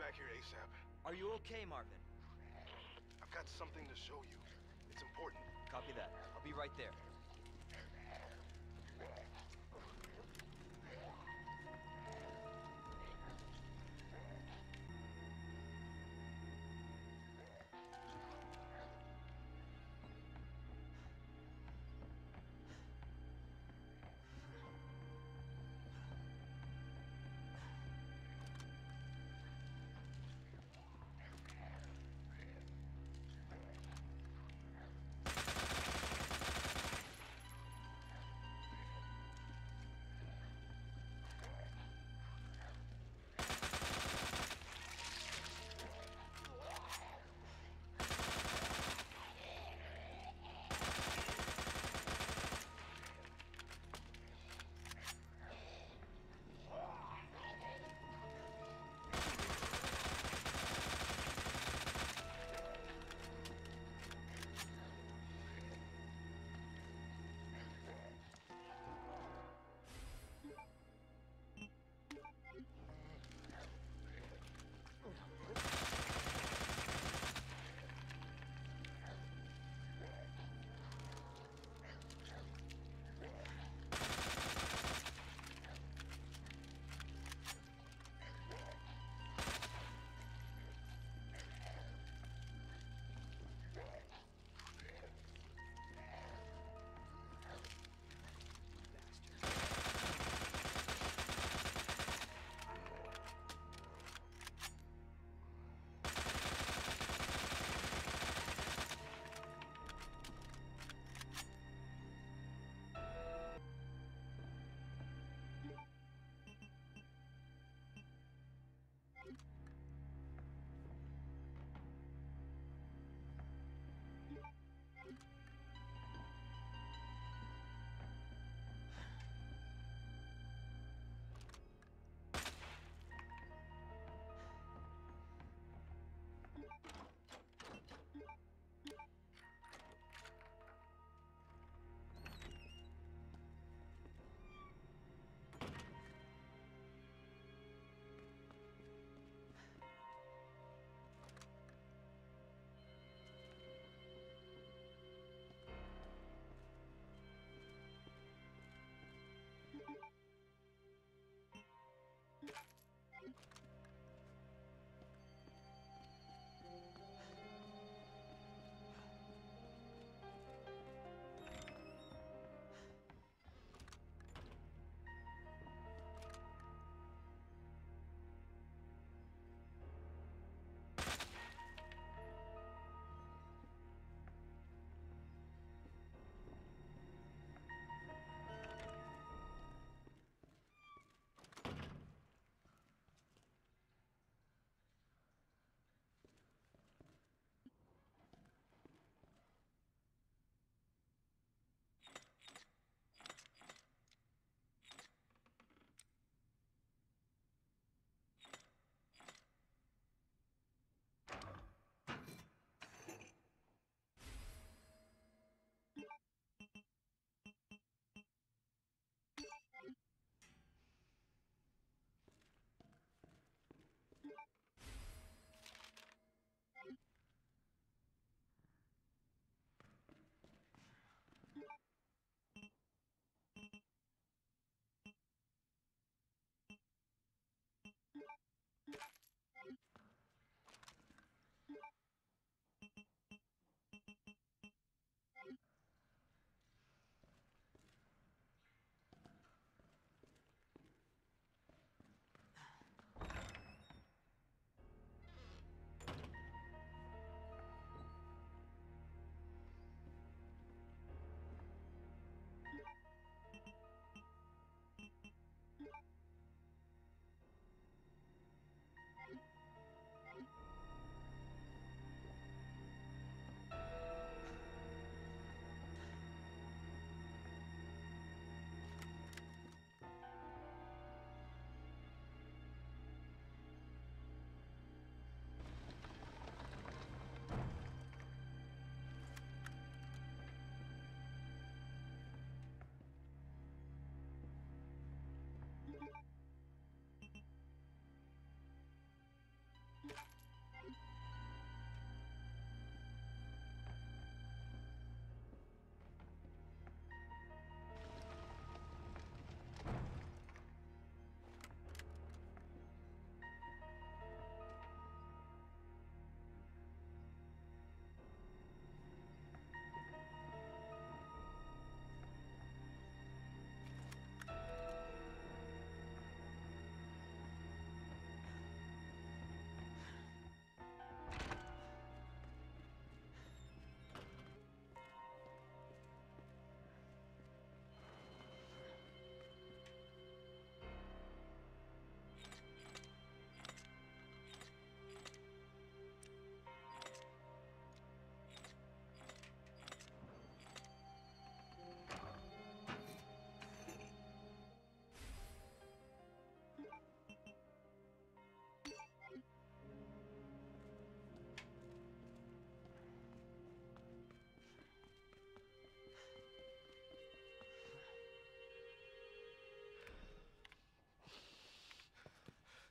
back here ASAP. Are you okay, Marvin? I've got something to show you. It's important. Copy that. I'll be right there.